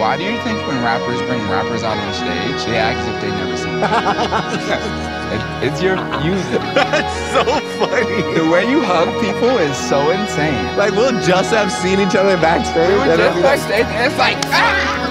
Why do you think when rappers bring rappers out on stage, they act as if they never seen it, It's your music. That's so funny. The way you hug people is so insane. Like we'll just have seen each other backstage. We were just backstage, and it's like. Ah!